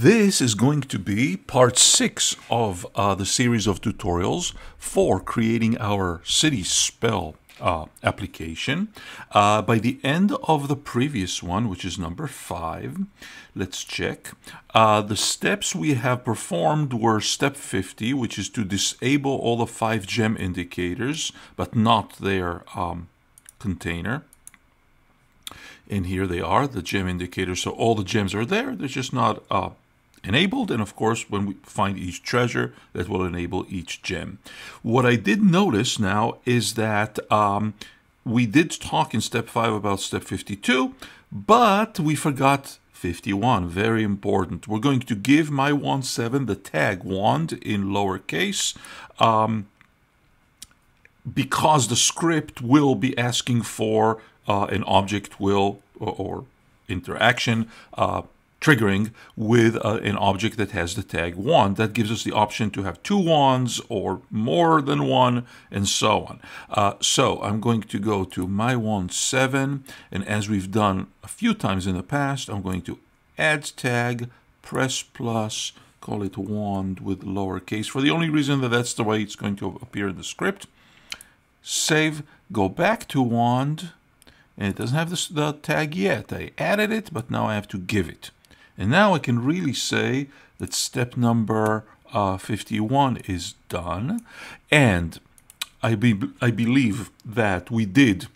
This is going to be part six of uh, the series of tutorials for creating our city spell uh, application. Uh, by the end of the previous one, which is number five, let's check. Uh, the steps we have performed were step 50, which is to disable all the five gem indicators, but not their um, container. And here they are, the gem indicators. So all the gems are there. They're just not uh, enabled. And of course, when we find each treasure, that will enable each gem. What I did notice now is that um, we did talk in step 5 about step 52, but we forgot 51, very important. We're going to give my wand 7 the tag wand in lowercase um, because the script will be asking for uh, an object will or, or interaction uh, triggering with uh, an object that has the tag wand. That gives us the option to have two wands or more than one and so on. Uh, so I'm going to go to my wand 7 and as we've done a few times in the past, I'm going to add tag, press plus, call it wand with lowercase for the only reason that that's the way it's going to appear in the script. Save, go back to wand, and it doesn't have the, the tag yet. I added it, but now I have to give it. And now I can really say that step number uh, 51 is done. And I, be, I believe that we did,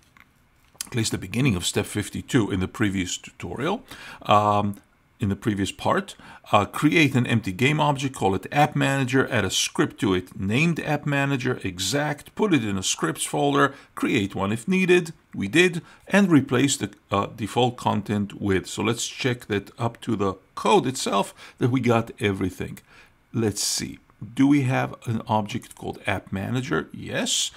at least the beginning of step 52 in the previous tutorial, um, in the previous part, uh, create an empty game object, call it app manager, add a script to it named app manager, exact, put it in a scripts folder, create one if needed, we did, and replace the uh, default content with. So let's check that up to the code itself that we got everything. Let's see. Do we have an object called app manager? Yes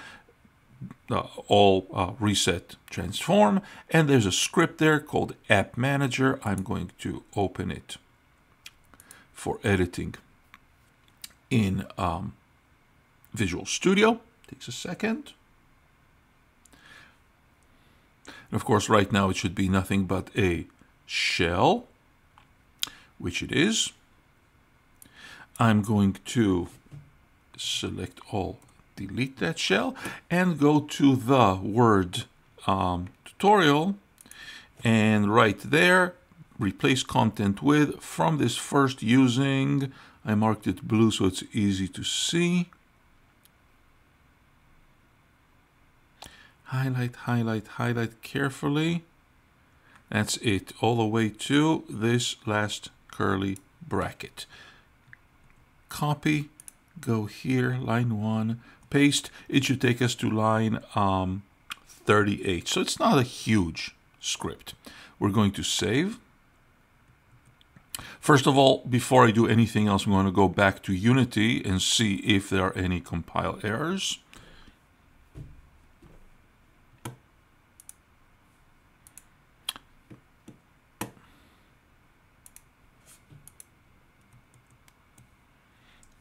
uh, all uh, reset transform. And there's a script there called app manager. I'm going to open it for editing in um, Visual Studio. Takes a second. And of course right now it should be nothing but a shell which it is. I'm going to select all delete that shell and go to the Word um, tutorial. And right there replace content with from this first using I marked it blue so it's easy to see. Highlight highlight highlight carefully. That's it all the way to this last curly bracket. Copy go here line 1 paste, it should take us to line um, 38. So it's not a huge script. We're going to save. First of all, before I do anything else, I'm going to go back to Unity and see if there are any compile errors.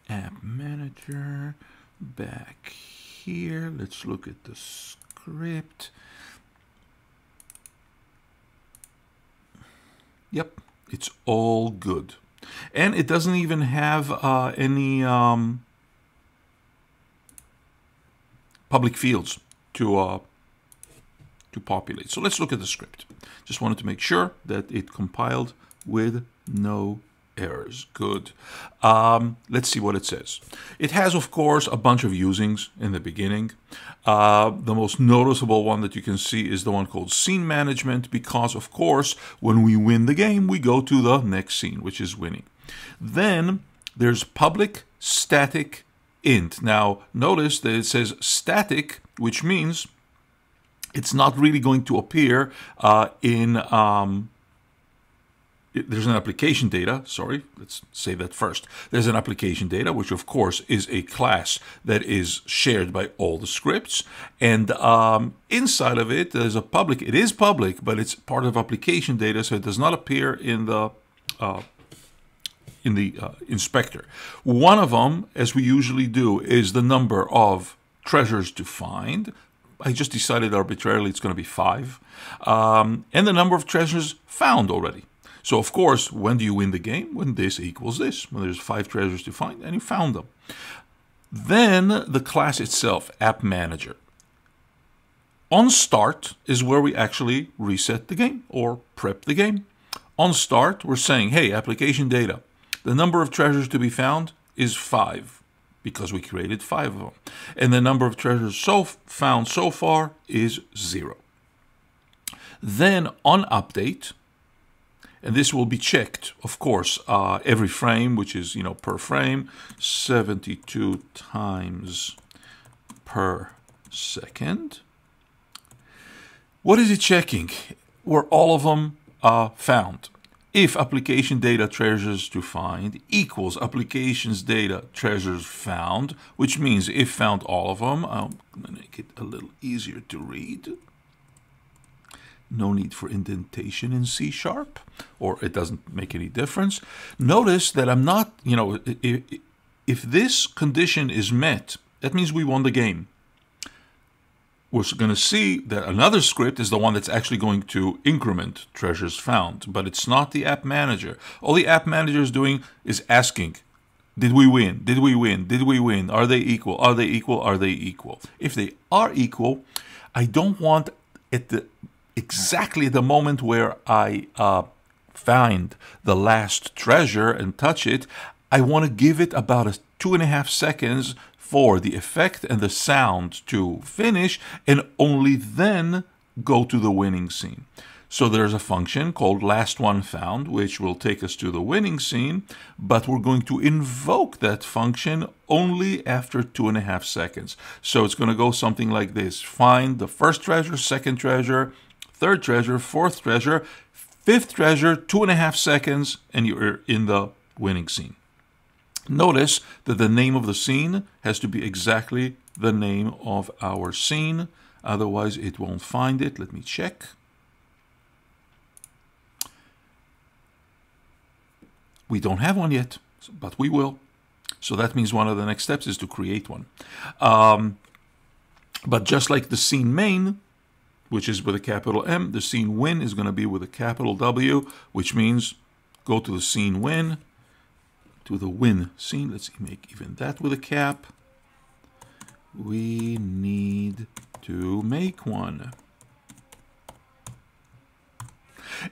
App Manager back here. Let's look at the script. Yep, it's all good. And it doesn't even have uh, any um, public fields to uh, to populate. So let's look at the script. Just wanted to make sure that it compiled with no errors. Good. Um, let's see what it says. It has, of course, a bunch of usings in the beginning. Uh, the most noticeable one that you can see is the one called scene management because, of course, when we win the game, we go to the next scene, which is winning. Then there's public static int. Now, notice that it says static, which means it's not really going to appear uh, in um, there's an application data, sorry, let's say that first. There's an application data, which of course is a class that is shared by all the scripts. And um, inside of it, there's a public, it is public, but it's part of application data, so it does not appear in the uh, in the uh, inspector. One of them, as we usually do, is the number of treasures to find. I just decided arbitrarily it's going to be five. Um, and the number of treasures found already. So of course, when do you win the game? When this equals this, when there's five treasures to find and you found them. Then the class itself, App Manager. On start is where we actually reset the game or prep the game. On start, we're saying, hey, application data, the number of treasures to be found is five because we created five of them. And the number of treasures so found so far is zero. Then on update, and this will be checked, of course, uh, every frame, which is, you know, per frame, 72 times per second. What is it checking? Were all of them uh, found? if application data treasures to find equals applications data treasures found, which means if found all of them, I'll make it a little easier to read. No need for indentation in C sharp, or it doesn't make any difference. Notice that I'm not, you know, if, if this condition is met, that means we won the game we're going to see that another script is the one that's actually going to increment treasures found, but it's not the app manager. All the app manager is doing is asking, did we win? Did we win? Did we win? Are they equal? Are they equal? Are they equal? If they are equal, I don't want at the exactly the moment where I uh, find the last treasure and touch it, I want to give it about a two and a half seconds for the effect and the sound to finish and only then go to the winning scene. So there's a function called last one found, which will take us to the winning scene, but we're going to invoke that function only after two and a half seconds. So it's going to go something like this. Find the first treasure, second treasure, third treasure, fourth treasure, fifth treasure, two and a half seconds, and you're in the winning scene. Notice that the name of the scene has to be exactly the name of our scene, otherwise it won't find it. Let me check. We don't have one yet, but we will. So that means one of the next steps is to create one. Um, but just like the scene main, which is with a capital M, the scene win is going to be with a capital W, which means go to the scene win, to the win scene. Let's make even that with a cap. We need to make one.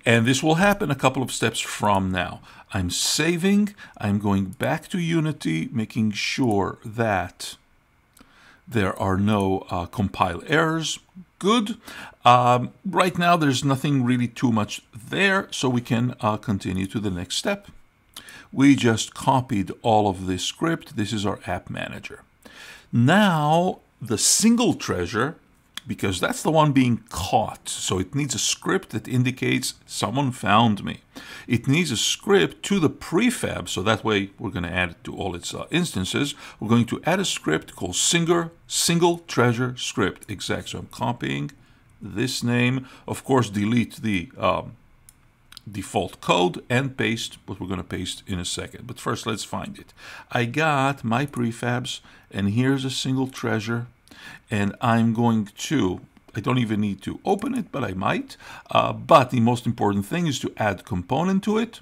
And this will happen a couple of steps from now. I'm saving, I'm going back to Unity, making sure that there are no uh, compile errors. Good. Um, right now, there's nothing really too much there, so we can uh, continue to the next step. We just copied all of this script. This is our app manager. Now, the single treasure, because that's the one being caught, so it needs a script that indicates someone found me. It needs a script to the prefab, so that way we're going to add it to all its uh, instances. We're going to add a script called single, single treasure script Exact. So I'm copying this name. Of course, delete the um, default code and paste what we're going to paste in a second. But first, let's find it. I got my prefabs, and here's a single treasure, and I'm going to, I don't even need to open it, but I might. Uh, but the most important thing is to add component to it,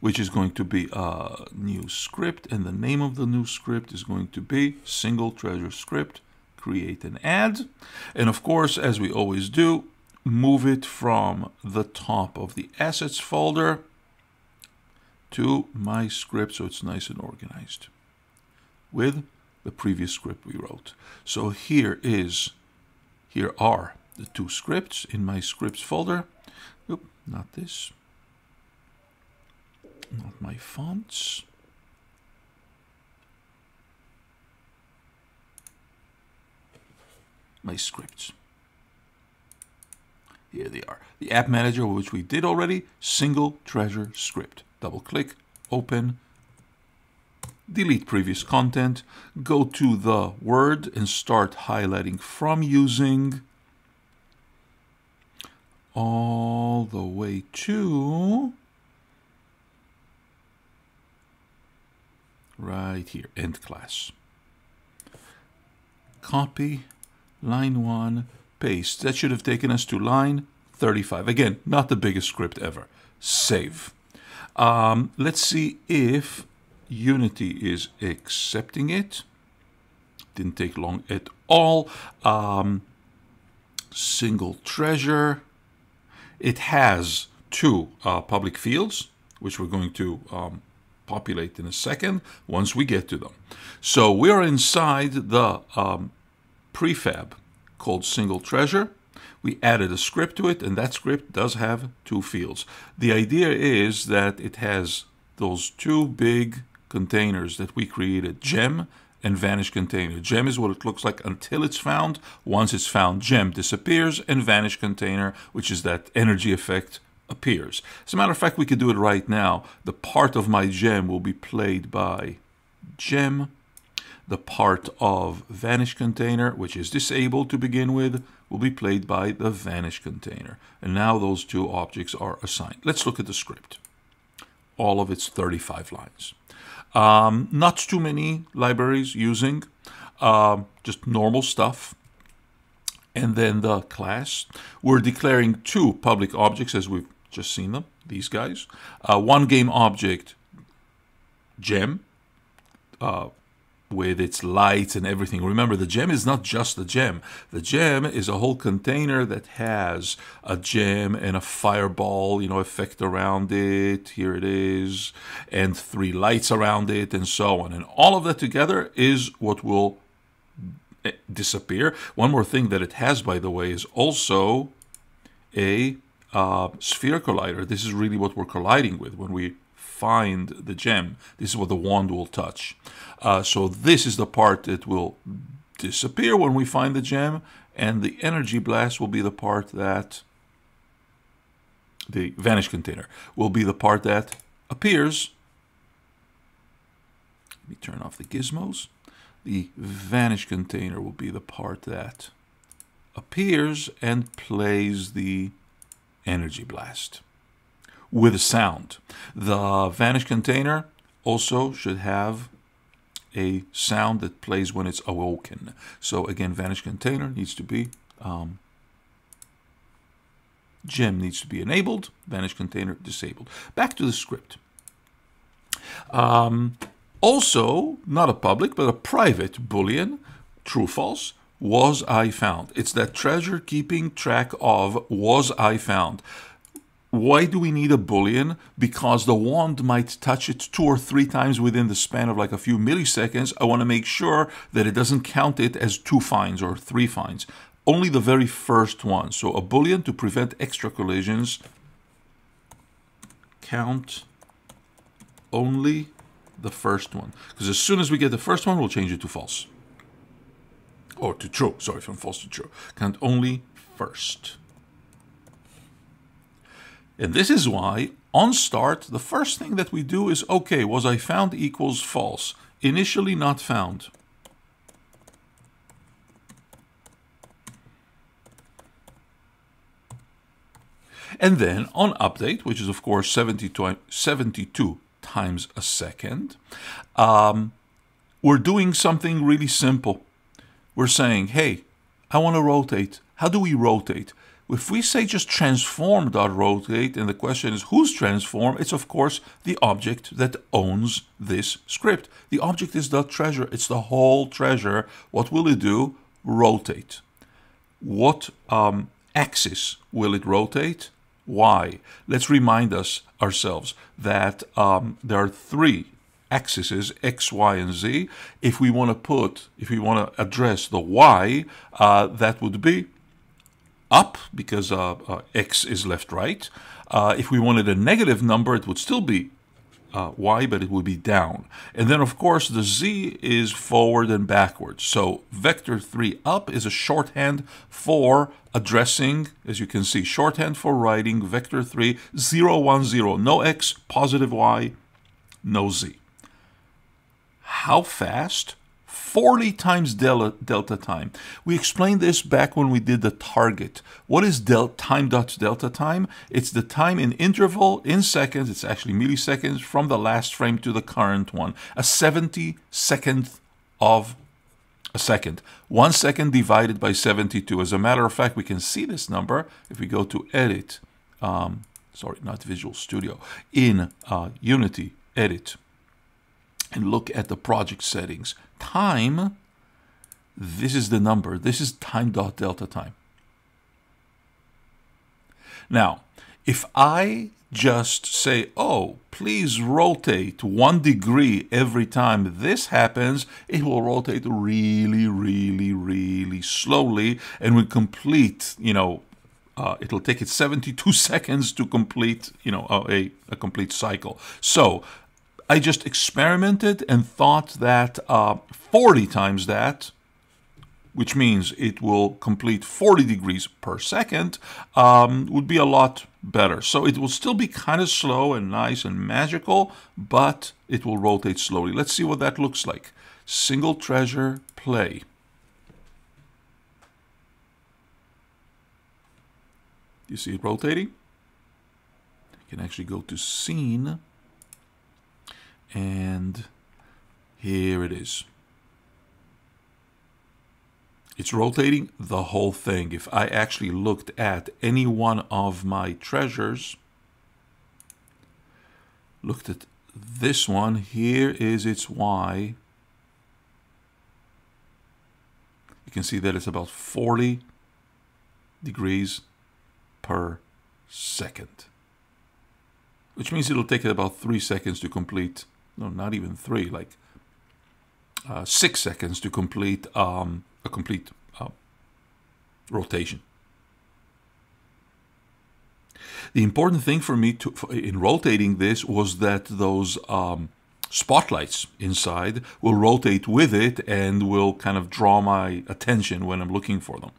which is going to be a new script, and the name of the new script is going to be single treasure script create and add. And of course, as we always do, move it from the top of the assets folder to my script so it's nice and organized with the previous script we wrote. So here is, here are the two scripts in my scripts folder. Oop, not this. Not my fonts. My scripts. Here they are. The app manager, which we did already, single treasure script. Double click, open, delete previous content, go to the word and start highlighting from using all the way to right here, end class. Copy line one, paste. That should have taken us to line 35. Again, not the biggest script ever. save. Um, let's see if Unity is accepting it. Didn't take long at all. Um, single treasure. It has two uh, public fields, which we're going to um, populate in a second once we get to them. So we are inside the um, prefab called single treasure. We added a script to it, and that script does have two fields. The idea is that it has those two big containers that we created, gem and vanish container. Gem is what it looks like until it's found. Once it's found, gem disappears, and vanish container, which is that energy effect, appears. As a matter of fact, we could do it right now. The part of my gem will be played by gem. The part of vanish container, which is disabled to begin with, will be played by the vanish container. And now those two objects are assigned. Let's look at the script. All of its 35 lines. Um, not too many libraries using, uh, just normal stuff. And then the class. We're declaring two public objects as we've just seen them, these guys. Uh, one game object, gem, uh, with its lights and everything. Remember, the gem is not just the gem. The gem is a whole container that has a gem and a fireball, you know, effect around it. Here it is. And three lights around it and so on. And all of that together is what will eh, disappear. One more thing that it has, by the way, is also a uh, sphere collider. This is really what we're colliding with when we find the gem. This is what the wand will touch. Uh, so this is the part that will disappear when we find the gem, and the energy blast will be the part that the vanish container will be the part that appears. Let me turn off the gizmos. The vanish container will be the part that appears and plays the energy blast with a sound. The Vanish container also should have a sound that plays when it's awoken. So again, Vanish container needs to be um, gem needs to be enabled, Vanish container disabled. Back to the script. Um, also, not a public, but a private boolean, true false, was I found. It's that treasure keeping track of was I found. Why do we need a boolean? Because the wand might touch it two or three times within the span of like a few milliseconds. I want to make sure that it doesn't count it as two finds or three finds. Only the very first one. So a boolean to prevent extra collisions. Count only the first one. Because as soon as we get the first one, we'll change it to false. Or to true. Sorry, from false to true. Count only first. And this is why on start, the first thing that we do is, okay, was I found equals false. Initially not found. And then on update, which is of course 72, 72 times a second, um, we're doing something really simple. We're saying, hey, I want to rotate. How do we rotate? If we say just transform.rotate, and the question is who's transform, it's of course the object that owns this script. The object is the treasure, it's the whole treasure. What will it do? Rotate. What um, axis will it rotate? Y. Let's remind us ourselves that um, there are three axes, X, Y, and Z. If we want to put, if we want to address the Y, uh, that would be up because uh, uh, x is left right. Uh, if we wanted a negative number, it would still be uh, y, but it would be down. And then, of course, the z is forward and backwards. So vector 3 up is a shorthand for addressing, as you can see, shorthand for writing vector 3, 0, 1, 0. No x, positive y, no z. How fast? 40 times delta, delta time. We explained this back when we did the target. What is del time dot delta time? It's the time in interval in seconds, it's actually milliseconds, from the last frame to the current one. A 70 second of a second. One second divided by 72. As a matter of fact, we can see this number if we go to edit um, sorry, not Visual Studio, in uh, Unity, edit, and look at the project settings. Time, this is the number. This is time dot delta time. Now, if I just say, oh, please rotate one degree every time this happens, it will rotate really, really, really slowly and will complete, you know, uh, it'll take it 72 seconds to complete, you know, a, a complete cycle. So I just experimented and thought that uh, 40 times that which means it will complete 40 degrees per second, um, would be a lot better. So it will still be kind of slow and nice and magical, but it will rotate slowly. Let's see what that looks like. Single treasure play. You see it rotating? You can actually go to scene and here it is. It's rotating the whole thing. If I actually looked at any one of my treasures, looked at this one, here is its Y. You can see that it's about 40 degrees per second. Which means it'll take it about three seconds to complete, no, not even three, like uh, six seconds to complete um, a complete uh, rotation. The important thing for me to, in rotating this was that those um, spotlights inside will rotate with it and will kind of draw my attention when I'm looking for them.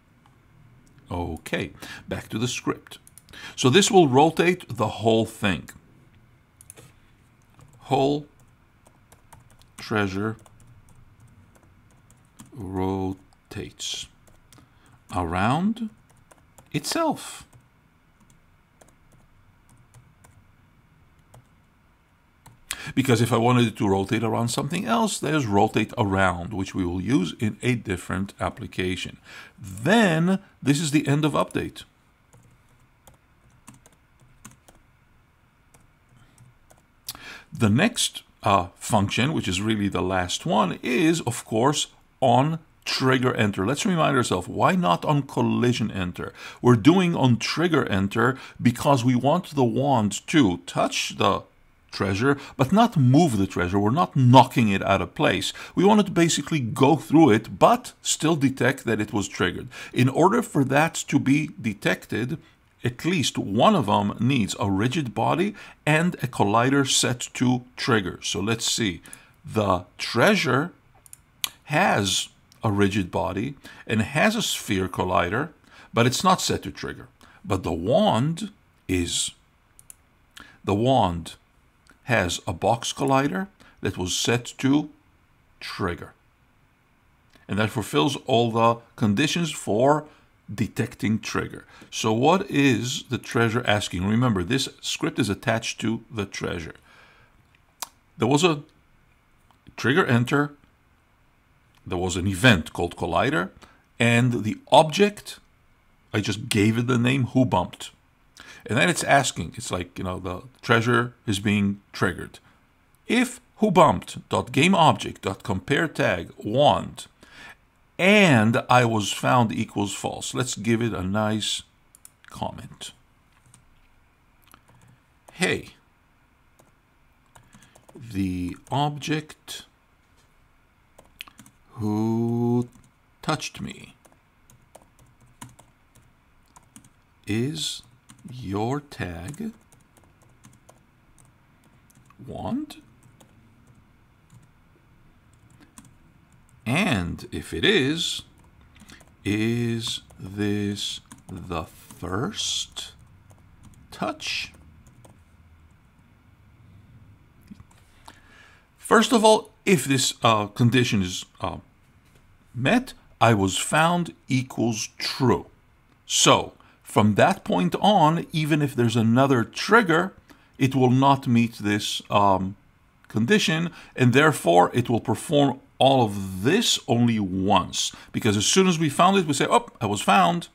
Okay, back to the script. So this will rotate the whole thing. Whole treasure rotates around itself. Because if I wanted it to rotate around something else, there's rotate around, which we will use in a different application. Then this is the end of update. The next uh, function, which is really the last one, is of course on trigger enter. Let's remind ourselves, why not on collision enter? We're doing on trigger enter because we want the wand to touch the treasure, but not move the treasure. We're not knocking it out of place. We want it to basically go through it, but still detect that it was triggered. In order for that to be detected, at least one of them needs a rigid body and a collider set to trigger. So let's see. The treasure has a rigid body and has a sphere collider, but it's not set to trigger. But the wand is. The wand has a box collider that was set to trigger. And that fulfills all the conditions for detecting trigger. So what is the treasure asking? Remember, this script is attached to the treasure. There was a trigger enter there was an event called Collider, and the object, I just gave it the name Who Bumped. And then it's asking, it's like, you know, the treasure is being triggered. If who bumped dot game object dot compare tag wand and I was found equals false. Let's give it a nice comment. Hey, the object who touched me? Is your tag wand? And if it is, is this the first touch? First of all, if this uh, condition is uh, met, I was found equals true. So from that point on, even if there's another trigger, it will not meet this um, condition, and therefore it will perform all of this only once. Because as soon as we found it, we say, oh, I was found.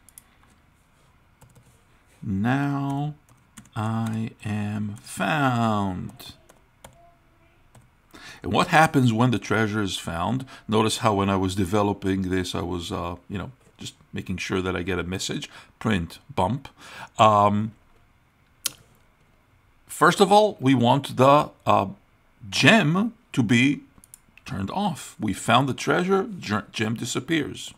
Now I am found. And what happens when the treasure is found? Notice how when I was developing this, I was, uh, you know, just making sure that I get a message. Print bump. Um, first of all, we want the uh, gem to be turned off. We found the treasure, gem disappears.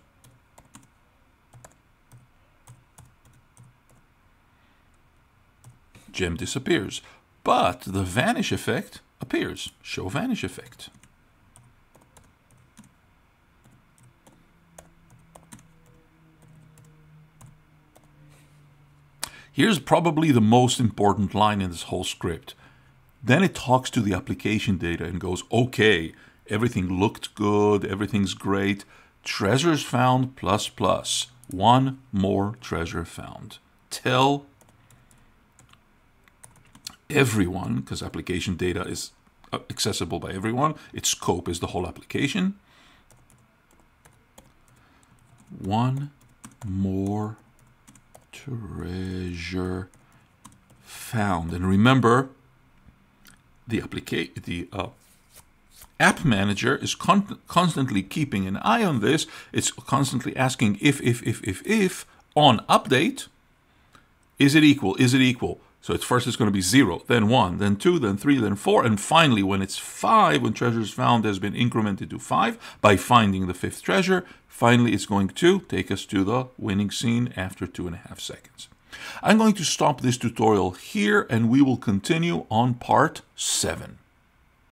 Gem disappears. But the vanish effect appears. Show vanish effect. Here's probably the most important line in this whole script. Then it talks to the application data and goes, okay, everything looked good, everything's great. Treasures found plus plus. One more treasure found. Tell everyone, because application data is uh, accessible by everyone, its scope is the whole application. One more treasure found. And remember, the application, the uh, app manager is con constantly keeping an eye on this. It's constantly asking if, if, if, if, if on update, is it equal? Is it equal? So at first it's going to be 0, then 1, then 2, then 3, then 4, and finally when it's 5, when treasure is found has been incremented to 5 by finding the fifth treasure, finally it's going to take us to the winning scene after two and a half seconds. I'm going to stop this tutorial here and we will continue on part 7.